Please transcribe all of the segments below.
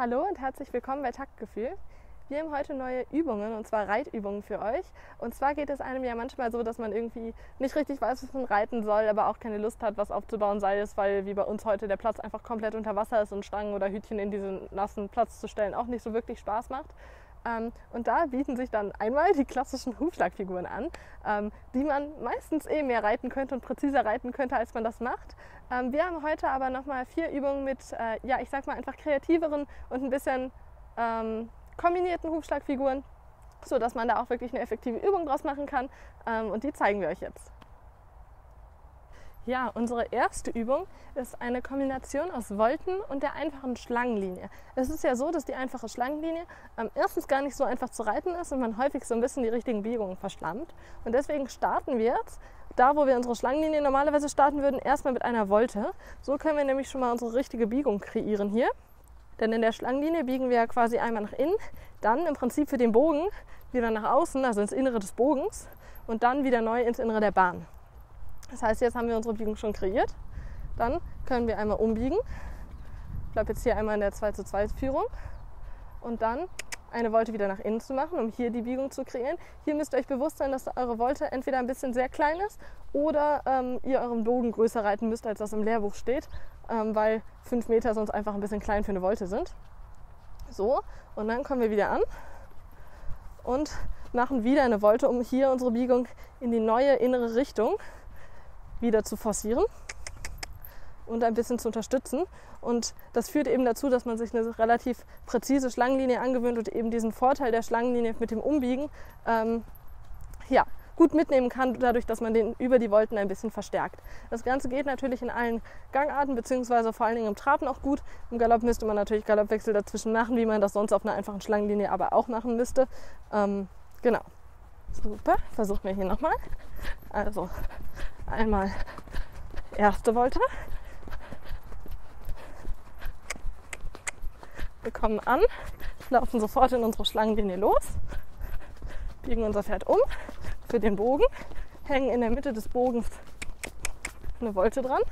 Hallo und herzlich willkommen bei Taktgefühl. Wir haben heute neue Übungen und zwar Reitübungen für euch. Und zwar geht es einem ja manchmal so, dass man irgendwie nicht richtig weiß, was man reiten soll, aber auch keine Lust hat, was aufzubauen, sei es, weil wie bei uns heute der Platz einfach komplett unter Wasser ist und Stangen oder Hütchen in diesen nassen Platz zu stellen auch nicht so wirklich Spaß macht. Ähm, und da bieten sich dann einmal die klassischen Hufschlagfiguren an, ähm, die man meistens eh mehr reiten könnte und präziser reiten könnte, als man das macht. Ähm, wir haben heute aber nochmal vier Übungen mit, äh, ja, ich sag mal einfach kreativeren und ein bisschen kombinierten Hufschlagfiguren, sodass man da auch wirklich eine effektive Übung draus machen kann. Und die zeigen wir euch jetzt. Ja, unsere erste Übung ist eine Kombination aus Volten und der einfachen Schlangenlinie. Es ist ja so, dass die einfache Schlangenlinie ähm, erstens gar nicht so einfach zu reiten ist und man häufig so ein bisschen die richtigen Biegungen verschlammt. Und deswegen starten wir jetzt da, wo wir unsere Schlangenlinie normalerweise starten würden, erstmal mit einer Volte. So können wir nämlich schon mal unsere richtige Biegung kreieren hier. Denn in der Schlangenlinie biegen wir ja quasi einmal nach innen, dann im Prinzip für den Bogen wieder nach außen, also ins Innere des Bogens und dann wieder neu ins Innere der Bahn. Das heißt, jetzt haben wir unsere Biegung schon kreiert. Dann können wir einmal umbiegen. Ich bleibe jetzt hier einmal in der 2 zu 2 Führung. Und dann eine Volte wieder nach innen zu machen, um hier die Biegung zu kreieren. Hier müsst ihr euch bewusst sein, dass eure Volte entweder ein bisschen sehr klein ist oder ähm, ihr euren Bogen größer reiten müsst, als das im Lehrbuch steht, ähm, weil 5 Meter sonst einfach ein bisschen klein für eine Volte sind. So, und dann kommen wir wieder an und machen wieder eine Volte, um hier unsere Biegung in die neue innere Richtung wieder zu forcieren und ein bisschen zu unterstützen. Und das führt eben dazu, dass man sich eine relativ präzise Schlangenlinie angewöhnt und eben diesen Vorteil der Schlangenlinie mit dem Umbiegen ähm, ja, gut mitnehmen kann, dadurch, dass man den über die Volten ein bisschen verstärkt. Das Ganze geht natürlich in allen Gangarten, beziehungsweise vor allen Dingen im Trab noch gut. Im Galopp müsste man natürlich Galoppwechsel dazwischen machen, wie man das sonst auf einer einfachen Schlangenlinie aber auch machen müsste. Ähm, genau. Super, versuchen wir hier nochmal. Also einmal erste Volte. Wir kommen an, laufen sofort in unsere Schlangenlinie los, biegen unser Pferd um für den Bogen, hängen in der Mitte des Bogens eine Volte dran.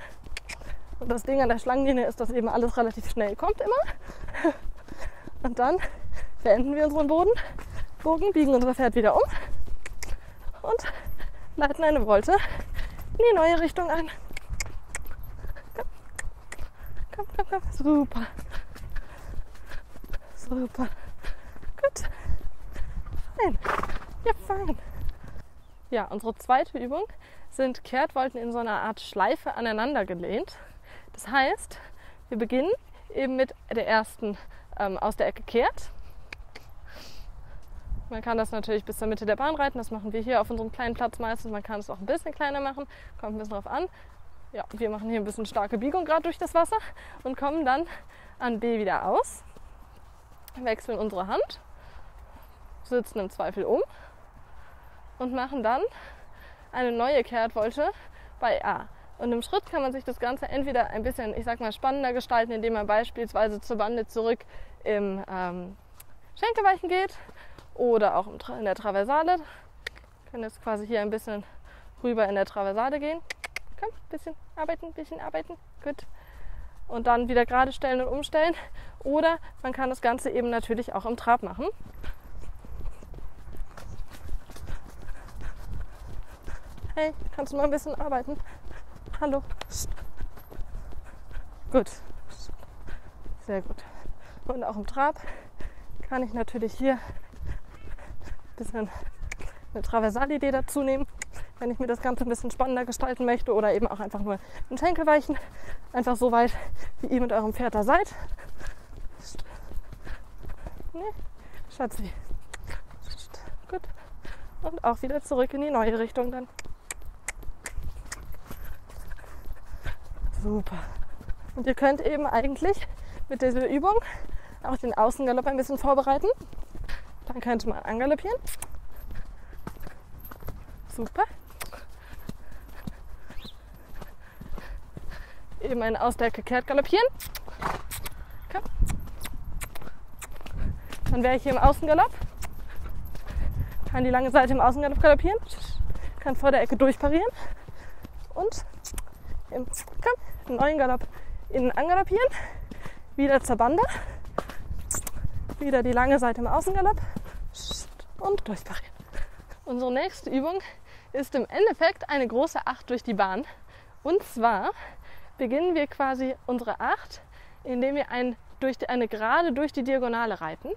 Und das Ding an der Schlangenlinie ist, dass eben alles relativ schnell kommt immer. Und dann beenden wir unseren Boden, Bogen, biegen unser Pferd wieder um und leiten eine Volte in die neue Richtung ein. Komm, komm, komm. Super. Super. Gut. Fein. Ja, fein. Ja, unsere zweite Übung sind Kehrtvolten in so einer Art Schleife aneinander gelehnt. Das heißt, wir beginnen eben mit der ersten ähm, aus der Ecke kehrt man kann das natürlich bis zur Mitte der Bahn reiten. Das machen wir hier auf unserem kleinen Platz meistens. Man kann es auch ein bisschen kleiner machen. Kommt ein bisschen drauf an. Ja, wir machen hier ein bisschen starke Biegung gerade durch das Wasser und kommen dann an B wieder aus. Wechseln unsere Hand, sitzen im Zweifel um und machen dann eine neue Kehrtwolte bei A. Und im Schritt kann man sich das Ganze entweder ein bisschen, ich sag mal, spannender gestalten, indem man beispielsweise zur Bande zurück im ähm, Schenkelweichen geht oder auch in der Traversale. Wir können jetzt quasi hier ein bisschen rüber in der Traversale gehen. Komm, ein bisschen arbeiten, ein bisschen arbeiten. Gut. Und dann wieder gerade stellen und umstellen. Oder man kann das Ganze eben natürlich auch im Trab machen. Hey, kannst du mal ein bisschen arbeiten? Hallo. Gut. Sehr gut. Und auch im Trab kann ich natürlich hier bisschen eine Traversalidee dazu nehmen, wenn ich mir das Ganze ein bisschen spannender gestalten möchte oder eben auch einfach nur einen Schenkel weichen. Einfach so weit, wie ihr mit eurem Pferd da seid. Nee, Schatzi. Gut. Und auch wieder zurück in die neue Richtung dann. Super. Und ihr könnt eben eigentlich mit dieser Übung auch den Außengalopp ein bisschen vorbereiten. Dann könnte man angaloppieren. Super. Eben einen Ausdecke kehrt galoppieren. Komm. Dann wäre ich hier im Außengalopp. Kann die lange Seite im Außengalopp galoppieren. Kann vor der Ecke durchparieren. Und im komm, neuen Galopp innen angaloppieren. Wieder zur Bande. Wieder die lange Seite im Außengalopp und durchparieren. Unsere nächste Übung ist im Endeffekt eine große Acht durch die Bahn. Und zwar beginnen wir quasi unsere Acht, indem wir ein, durch eine Gerade durch die Diagonale reiten.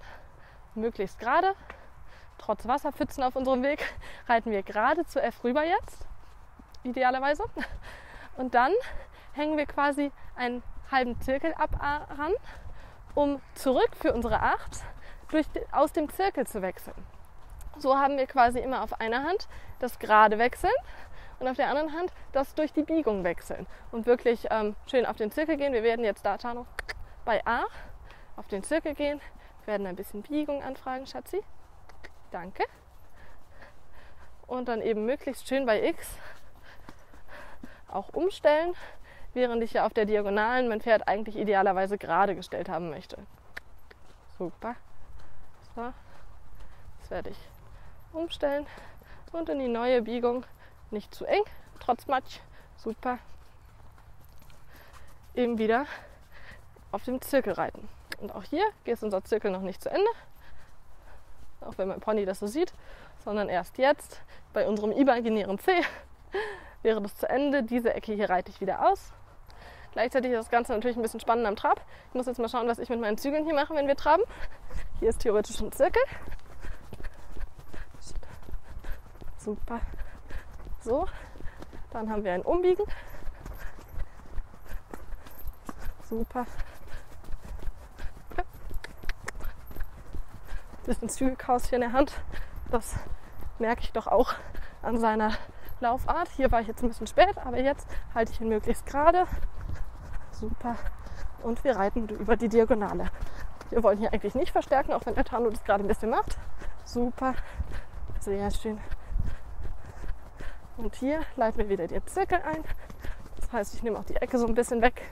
Möglichst gerade. Trotz Wasserpfützen auf unserem Weg reiten wir gerade zu F rüber jetzt. Idealerweise. Und dann hängen wir quasi einen halben Zirkel ab ran, um zurück für unsere Acht durch, aus dem Zirkel zu wechseln. So haben wir quasi immer auf einer Hand das gerade wechseln und auf der anderen Hand das durch die Biegung wechseln und wirklich ähm, schön auf den Zirkel gehen. Wir werden jetzt da noch bei A auf den Zirkel gehen, werden ein bisschen Biegung anfragen, Schatzi. Danke. Und dann eben möglichst schön bei X auch umstellen, während ich ja auf der Diagonalen mein Pferd eigentlich idealerweise gerade gestellt haben möchte. Super. So. Jetzt werde ich umstellen und in die neue Biegung nicht zu eng, trotz Matsch, super. Eben wieder auf dem Zirkel reiten. Und auch hier geht unser Zirkel noch nicht zu Ende, auch wenn mein Pony das so sieht, sondern erst jetzt bei unserem imaginären C wäre das zu Ende. Diese Ecke hier reite ich wieder aus. Gleichzeitig ist das Ganze natürlich ein bisschen spannend am Trab. Ich muss jetzt mal schauen, was ich mit meinen Zügeln hier mache, wenn wir traben. Hier ist theoretisch ein Zirkel. Super. So, dann haben wir ein Umbiegen. Super. Bisschen Zügelchaos hier in der Hand. Das merke ich doch auch an seiner Laufart. Hier war ich jetzt ein bisschen spät, aber jetzt halte ich ihn möglichst gerade. Super. Und wir reiten über die Diagonale. Wir wollen hier eigentlich nicht verstärken, auch wenn der Tano das gerade ein bisschen macht. Super. Sehr schön. Und hier leiten wir wieder den Zirkel ein. Das heißt, ich nehme auch die Ecke so ein bisschen weg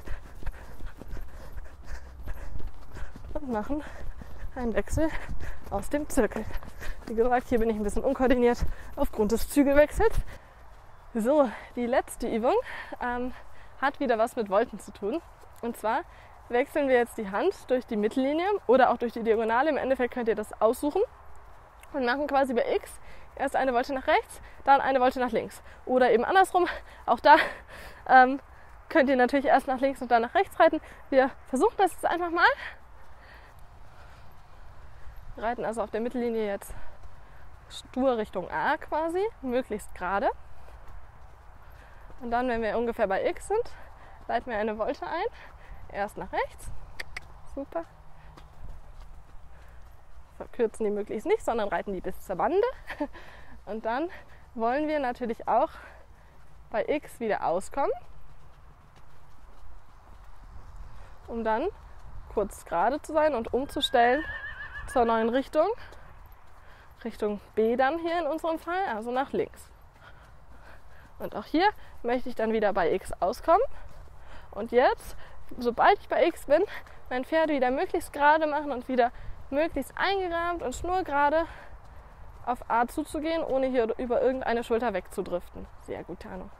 und machen einen Wechsel aus dem Zirkel. Wie gesagt, hier bin ich ein bisschen unkoordiniert aufgrund des Zügelwechsels. So, die letzte Übung ähm, hat wieder was mit Volten zu tun. Und zwar wechseln wir jetzt die Hand durch die Mittellinie oder auch durch die Diagonale. Im Endeffekt könnt ihr das aussuchen und machen quasi bei X erst eine Wolte nach rechts, dann eine Wolte nach links. Oder eben andersrum, auch da ähm, könnt ihr natürlich erst nach links und dann nach rechts reiten. Wir versuchen das jetzt einfach mal. Wir reiten also auf der Mittellinie jetzt stur Richtung A quasi, möglichst gerade. Und dann, wenn wir ungefähr bei X sind, leiten wir eine Wolte ein. Erst nach rechts. Super verkürzen die möglichst nicht, sondern reiten die bis zur Bande. Und dann wollen wir natürlich auch bei X wieder auskommen, um dann kurz gerade zu sein und umzustellen zur neuen Richtung. Richtung B dann hier in unserem Fall, also nach links. Und auch hier möchte ich dann wieder bei X auskommen. Und jetzt, sobald ich bei X bin, mein Pferd wieder möglichst gerade machen und wieder möglichst eingerahmt und schnurgerade auf A zuzugehen, ohne hier über irgendeine Schulter wegzudriften. Sehr gut, Tano.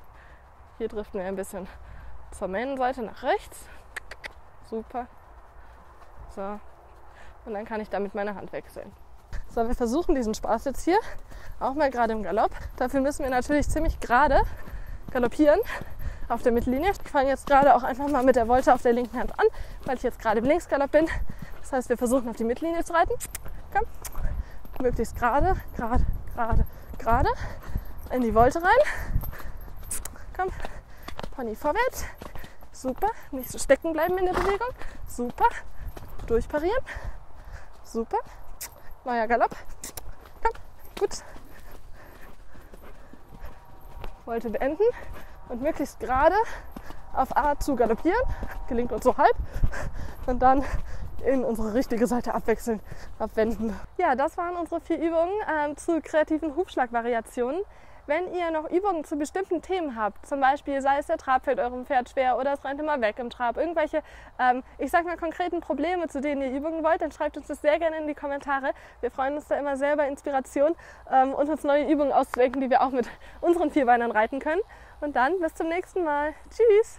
Hier driften wir ein bisschen zur Männenseite nach rechts. Super. So. Und dann kann ich damit meine Hand wechseln. So, wir versuchen diesen Spaß jetzt hier auch mal gerade im Galopp. Dafür müssen wir natürlich ziemlich gerade galoppieren auf der Mittellinie. Ich fange jetzt gerade auch einfach mal mit der Wolte auf der linken Hand an, weil ich jetzt gerade im Linksgalopp bin. Das heißt, wir versuchen auf die Mittellinie zu reiten. Komm. Möglichst gerade, gerade, gerade, gerade. In die Wolte rein. Komm. Pony vorwärts. Super. Nicht so stecken bleiben in der Bewegung. Super. Durchparieren. Super. Neuer Galopp. Komm. Gut. Wolte beenden und möglichst gerade auf A zu galoppieren. Gelingt uns so halb. Und dann in unsere richtige Seite abwechseln, abwenden. Ja, das waren unsere vier Übungen ähm, zu kreativen Hufschlagvariationen. Wenn ihr noch Übungen zu bestimmten Themen habt, zum Beispiel sei es der Trab fällt eurem Pferd schwer oder es rennt immer weg im Trab, irgendwelche, ähm, ich sag mal, konkreten Probleme, zu denen ihr Übungen wollt, dann schreibt uns das sehr gerne in die Kommentare. Wir freuen uns da immer sehr über Inspiration ähm, und uns neue Übungen auszudenken, die wir auch mit unseren Vierbeinern reiten können. Und dann bis zum nächsten Mal. Tschüss!